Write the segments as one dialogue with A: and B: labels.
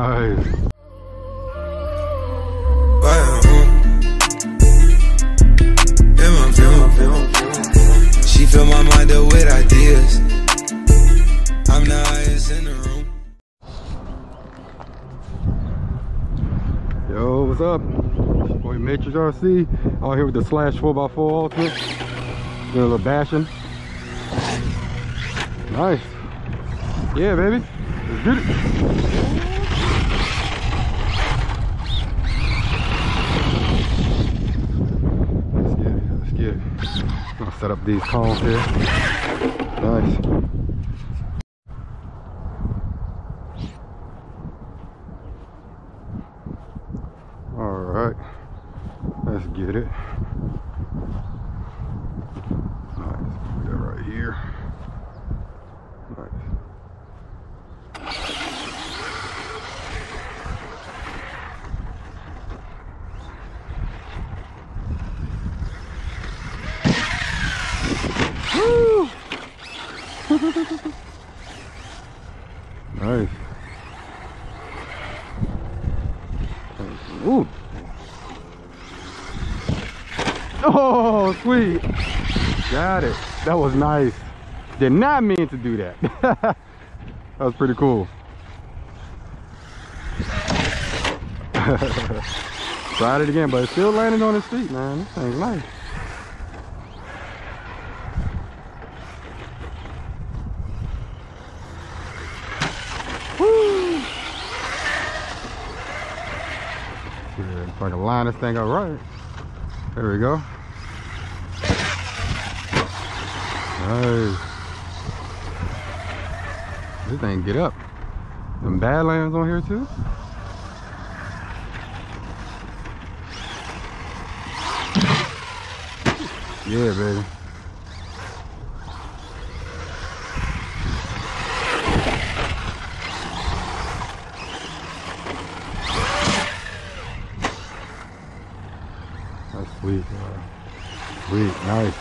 A: She fill my mind up with ideas. I'm the highest in the room.
B: Yo, what's up? Boy Matrix RC out here with the Slash 4x4 Ultimate. Doing a little bashing. Nice. Yeah, baby. Let's get it. Let's I'm gonna set up these cones here. Nice. All right, let's get it. Nice, put that right here. Nice. Woo! nice. Ooh. Oh, sweet. Got it. That was nice. Did not mean to do that. that was pretty cool. Tried it again, but it's still landing on his feet, man. This thing's nice. Woo! Yeah, if I can line this thing up right. There we go. Nice. This thing get up. Some Badlands on here too. Yeah, baby. That's sweet. man. Sweet, nice.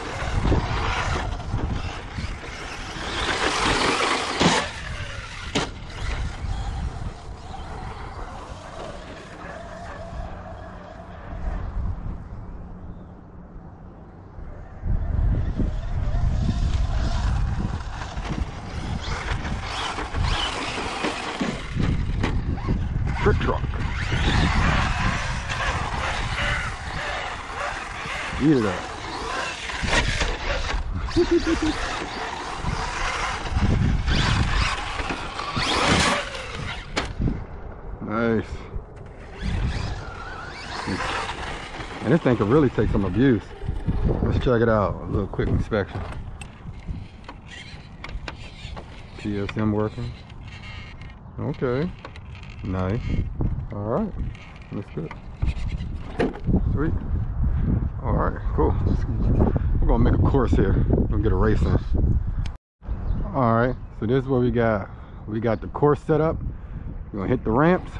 B: Truck. Eat it. Nice. And this thing could really take some abuse. Let's check it out. A little quick inspection. PSM working. Okay. Nice. All right. That's good. Sweet. All right, cool. Gonna make a course here. Gonna get a race in. All right, so this is what we got. We got the course set up. We're gonna hit the ramps.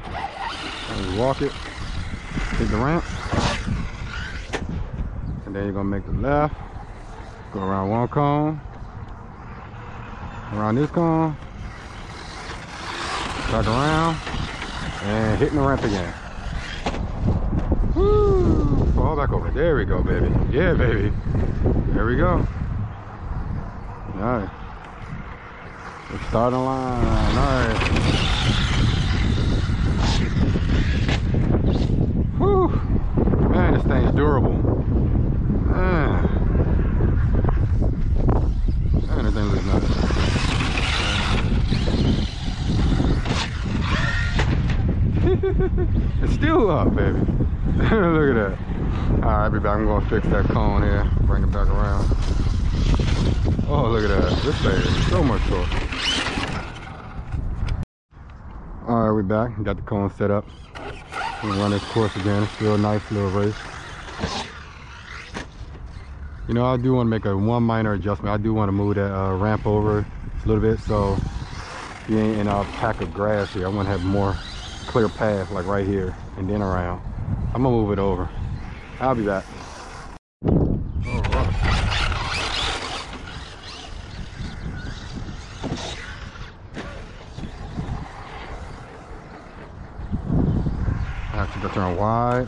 B: Walk it. Hit the ramp. And then you're gonna make the left. Go around one cone. Around this cone. Back around. And hitting the ramp again. Fall back over. There we go, baby. Yeah, baby. There we go. Nice. The starting line. Nice. Whew. Man, this thing's durable. Man. Man, this thing looks nice. it's still up, baby. Look at that. All right, be back. I'm gonna fix that cone here. Bring it back around. Oh, look at that. This thing is so much torque. All right, we're back. Got the cone set up. Gonna run this course again. It's still a nice little race. You know, I do want to make a one minor adjustment. I do want to move that uh, ramp over a little bit so you ain't in a pack of grass here. I want to have more clear path like right here and then around. I'm gonna move it over. I'll be back. I have to go turn wide.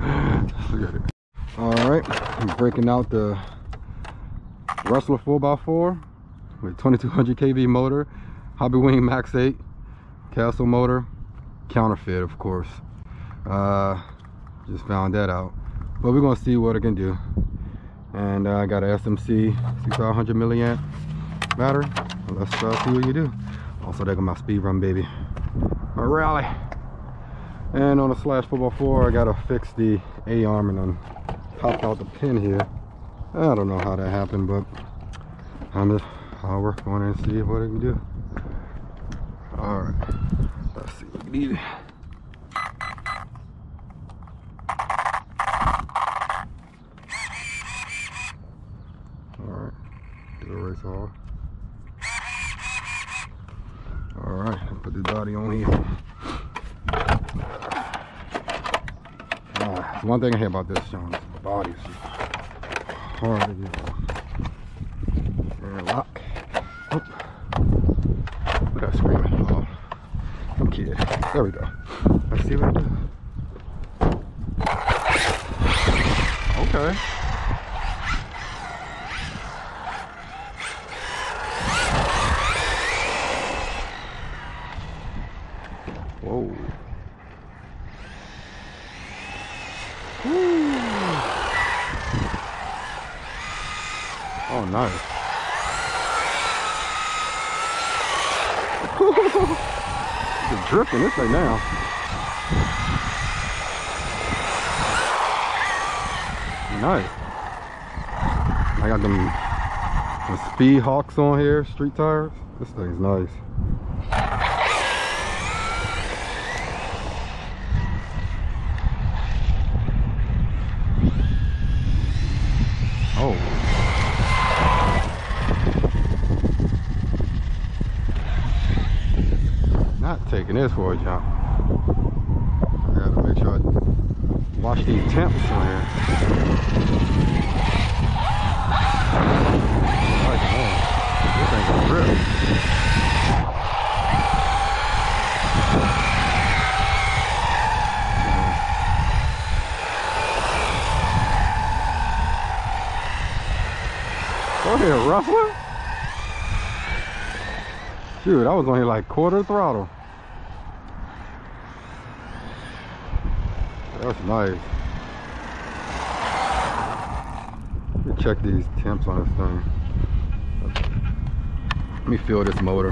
B: It. Alright, I'm breaking out the Rustler 4x4 with 2200 kV motor, Hobbywing Max 8, Castle motor, counterfeit of course. Uh, just found that out. But we're gonna see what it can do. And uh, I got a SMC 6500 milliamp battery. Let's uh, see what you do. Also, there go my speed run baby. Rally. And on the slash 4x4, I gotta fix the A-arm and then popped out the pin here. I don't know how that happened, but I'm just, I'll work on it and see what I can do. Alright, let's see what we need. Alright, get a race off. Alright, put the body on here. Ah, one thing I hate about this, the body is just hard to get. And lock. Oop. Look at that screaming. Oh, I'm kidding. There we go. Let's see what I do. Okay. Whoa. Woo. Oh, nice. it's drifting this thing now. Nice. I got them, them speed hawks on here, street tires. This thing's nice. Oh. Not taking this for jump. I gotta make sure I watch these temps on here. Like, man, this thing's a rip. Go ahead, Rustler. Shoot, I was on here like quarter throttle. That's nice. Let me check these temps on this thing. Let me feel this motor.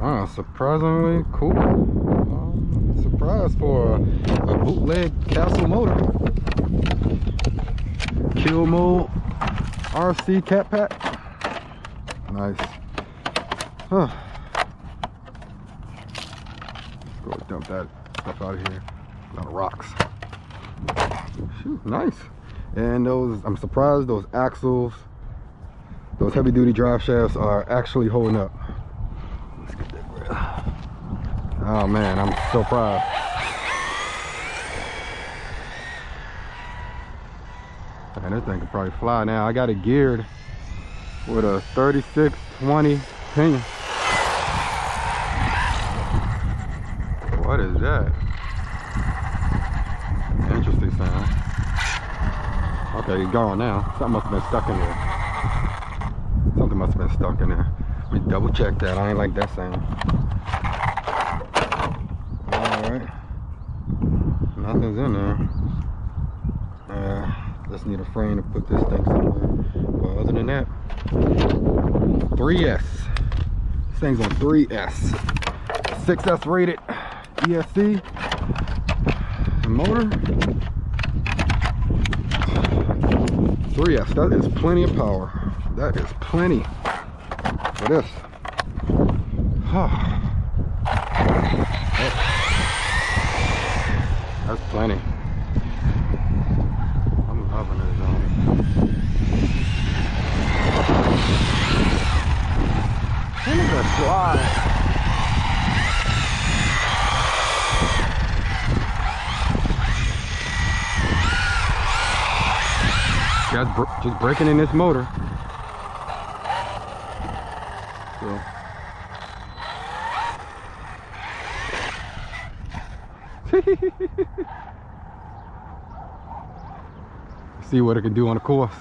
B: Ah, surprisingly cool. Um, surprise for a, a bootleg castle motor. Kill mode RC cat pack. Nice. Huh. Let's go dump that stuff out of here. A lot of rocks. Nice. And those, I'm surprised those axles, those heavy duty drive shafts are actually holding up. Oh man, I'm so proud. Man, this thing could probably fly now. I got it geared with a 3620 pinion. What is that? Interesting sound. Okay, it's gone now. Something must have been stuck in there. Something must have been stuck in there. We double check that. I ain't like that sound. Alright. Nothing's in there. Uh, just need a frame to put this thing somewhere. But other than that, 3S. This thing's on 3S. 6S rated ESC. Motor. 3S, that is plenty of power. That is plenty for this. That's plenty. I'm loving it. Look at that fly. Just, br just breaking in this motor. So. See what it can do on the course.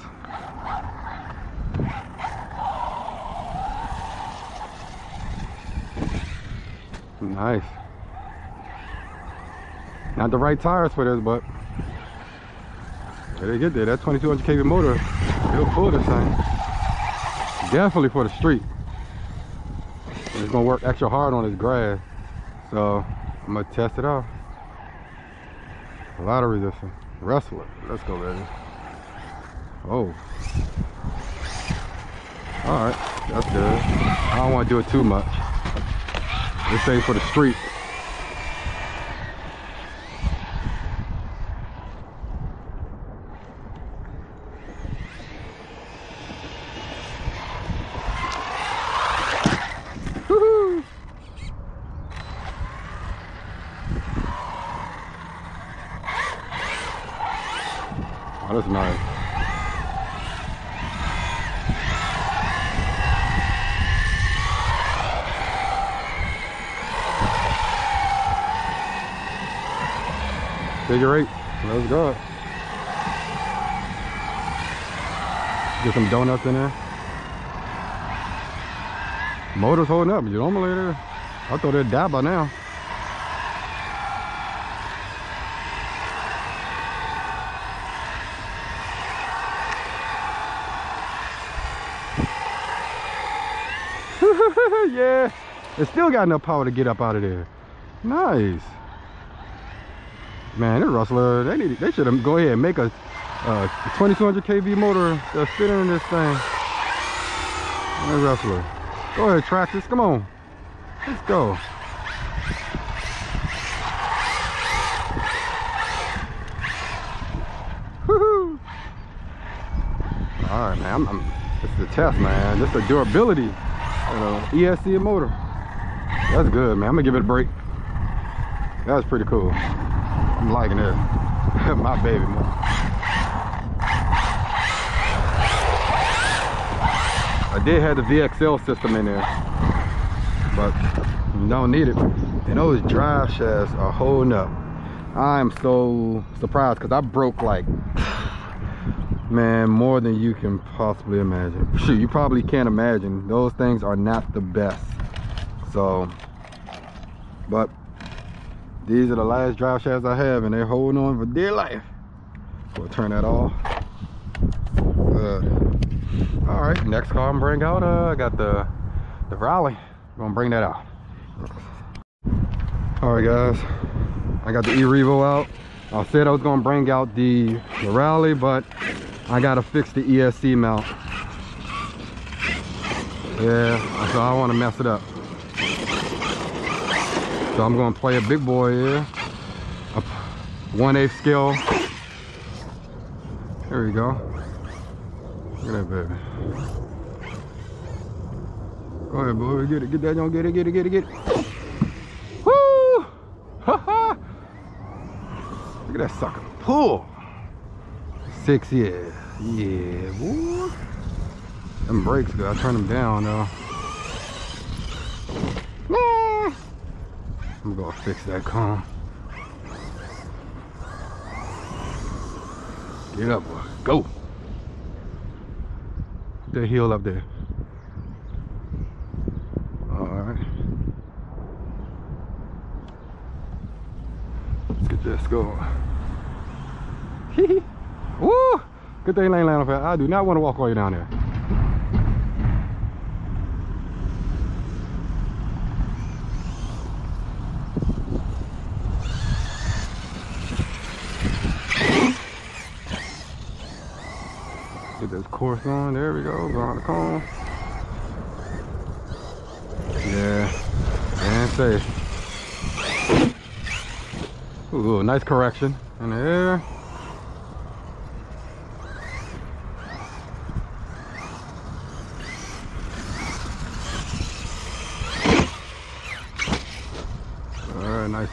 B: Nice. Not the right tires for this, but they get there. That 2200 kV motor, it'll pull this thing. Definitely for the street. It's gonna work extra hard on this grass. So I'm gonna test it out. A lot of resistance. Wrestle it. Let's go, baby. Oh. Alright, that's good. I don't wanna do it too much. This ain't for the street. That's nice. Figure eight. Let's go. Get some donuts in there. Motor's holding up. You normally there. I thought they'd die by now. yeah. It still got enough power to get up out of there. Nice. Man, this Rustler, they need they should go ahead and make a uh, 2200 kV motor that's fit in this thing. That Rustler. Go ahead, Traxxas, come on. Let's go. Woohoo! All right, man. I'm, I'm, this is the test, man. This is the durability of the ESC motor. That's good, man. I'm gonna give it a break. That's pretty cool. I'm liking it. My baby, man. I did have the VXL system in there, but don't need it. And those drive shafts are holding up. I'm so surprised because I broke like, man, more than you can possibly imagine. Shoot, you probably can't imagine. Those things are not the best. So, but these are the last drive shafts I have and they're holding on for dear life. We'll turn that off. All right, next car I'm bring out, uh, I got the, the Rally. gonna bring that out. All right, guys, I got the E-Revo out. I said I was gonna bring out the, the Rally, but I gotta fix the ESC mount. Yeah, so I wanna mess it up. So I'm gonna play a big boy here. A 1 8 scale. There we go. Look at that baby. Go ahead, boy. Get it. Get that. Don't get it. Get it. Get it. Get it. Woo! Ha ha! Look at that sucker. Pull. Six, yeah. Yeah, boy. Them brakes good. I turn them down though. Nah. I'm gonna fix that car. Get up, boy. Go. The hill up there. Alright. Let's get this going. Good thing lane land off. I do not want to walk all the way down there. Get this course on. There we go. Go on the cone. Yeah. And safe. Ooh, nice correction in the air. Alright, nice.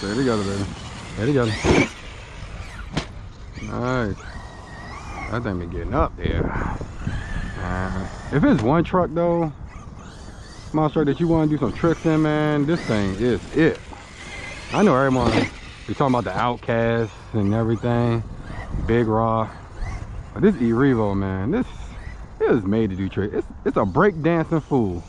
B: There you go, baby. Go. Nice. That thing be getting up there. Uh, if it's one truck though, small truck that you want to do some tricks in, man, this thing is it. I know everyone be talking about the Outcast and everything, Big Rock, but this E-Revo, man, this is made to do tricks. It's it's a break dancing fool.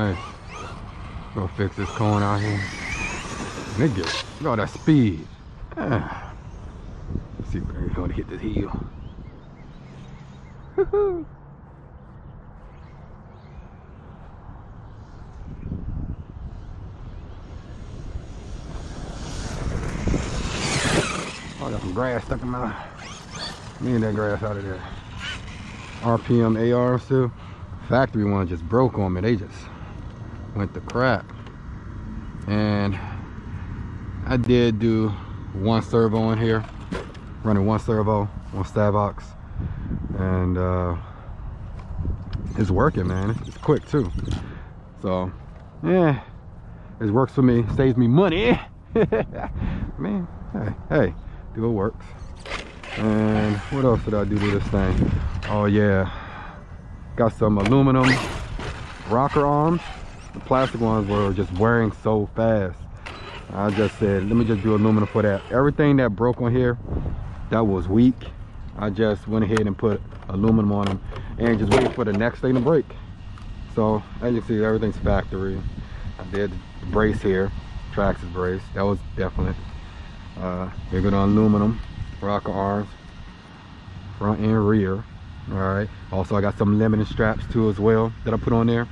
B: Nice. Go fix this cone out here. Nigga, look at all that speed. Ah. Let's see if we're to hit this heel. I got some grass stuck in my. Me and that grass out of there. RPM ARs too. Factory one just broke on me. They just went to crap. And I did do one servo in here, running one servo, one Savox, and uh, it's working, man. It's, it's quick too. So, yeah, it works for me. Saves me money. man, hey, hey, do it works. And what else did I do to this thing? Oh yeah, got some aluminum rocker arms. The plastic ones were just wearing so fast. I just said, let me just do aluminum for that. Everything that broke on here, that was weak. I just went ahead and put aluminum on them and just waited for the next thing to break. So as you can see, everything's factory. I did the brace here, Traxxas brace. That was definite. Uh, the aluminum rocker arms, front and rear. All right. Also, I got some limiting straps too as well that I put on there.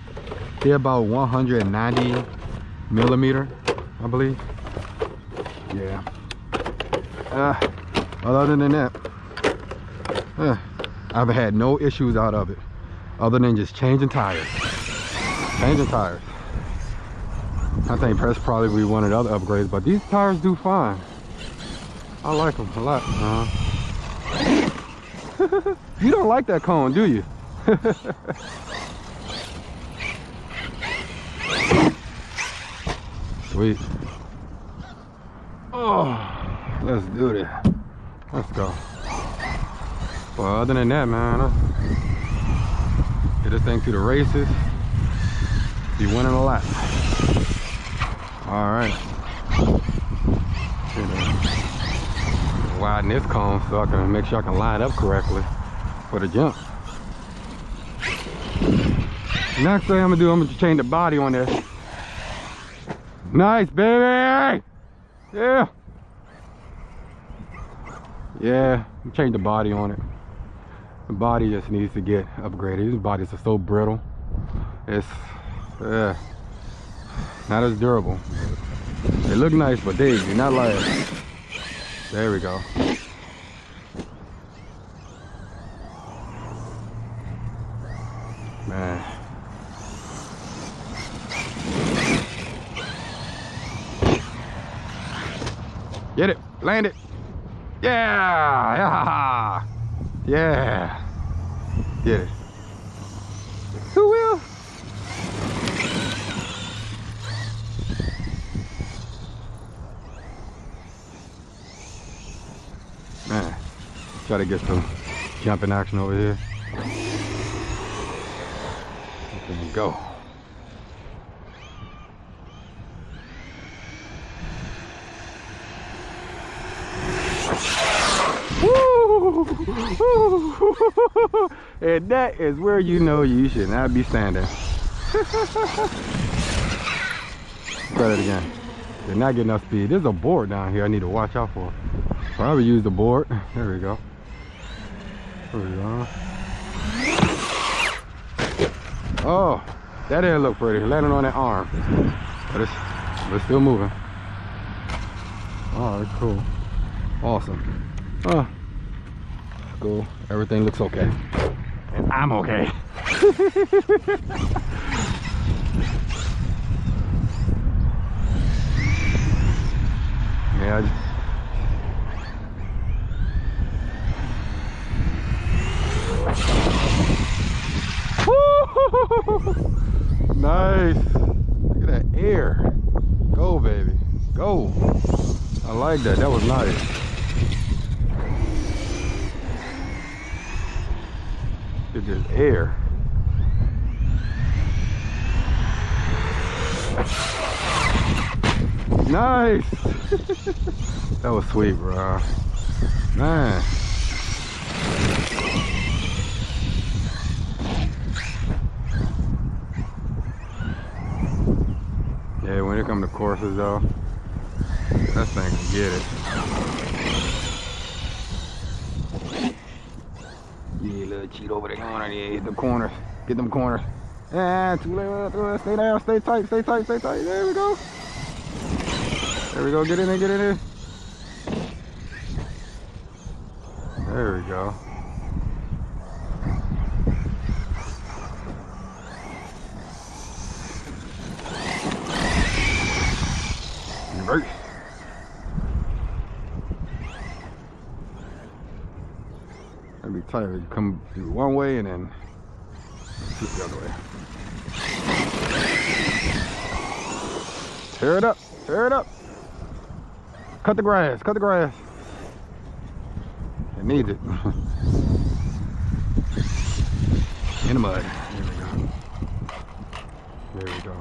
B: About 190 millimeter, I believe. Yeah. Uh, other than that, uh, I've had no issues out of it, other than just changing tires. Changing tires. I think that's probably one of the other upgrades, but these tires do fine. I like them a lot. Uh -huh. you don't like that cone, do you? Sweet. Oh, let's do this. Let's go. Well, other than that, man, let's get this thing to the races. Be winning a lot. All right. Uh, widen this cone so I can make sure I can line up correctly for the jump. Next thing I'm gonna do, I'm gonna change the body on this. Nice, baby! Yeah. Yeah, change the body on it. The body just needs to get upgraded. These bodies are so brittle. It's uh, not as durable. They look nice, but they do not last. There we go. Man. Get it. Land it. Yeah. Yeah. Yeah. Get it. Who will? Man. Try to get some jumping action over here. Go. And that is where you know you should not be standing. Try it again. Did not get enough speed. There's a board down here I need to watch out for. Probably use the board. There we go. There we go. Oh, that didn't look pretty. Landing on that arm. But it's, but it's still moving. All right, cool. Awesome. Oh, cool. Everything looks okay. And I'm okay. yeah, I just, nice. Look at that air. Go, baby. Go. I like that. That was nice. Air. Nice. that was sweet, bro. Man. Yeah, when it comes to courses though, that thing can get it. Yeah, little cheat over the corner. Yeah, hit the corners. Get them corners. Yeah, too late, too late. Stay down, stay tight, stay tight, stay tight. There we go. There we go. Get in there, get in there. There we go. Reverse. That'd. You come one way and then the other way. Tear it up. Tear it up. Cut the grass. Cut the grass. It needs it. In the mud. There we go. There we go.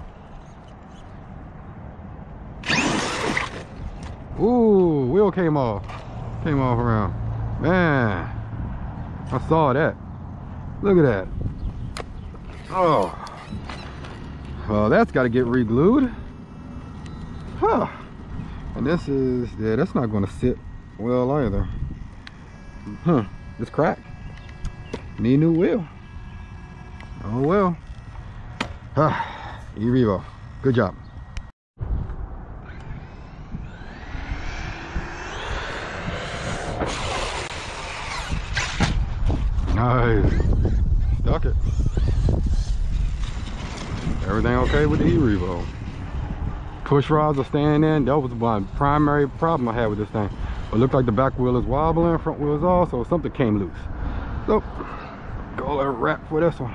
B: Ooh, wheel came off. Came off around. Man, I saw that. Look at that. Oh. Well, that's got to get re-glued. Huh. And this is, yeah, that's not going to sit well either. Huh. It's cracked. Need new wheel. Oh well. Ah, E-Revo. Good job. Nice. Duck it. Everything okay with the E-Revo. Push rods are staying in. That was my primary problem I had with this thing. It looked like the back wheel is wobbling, front wheel is off, so something came loose. So, go wrap for this one.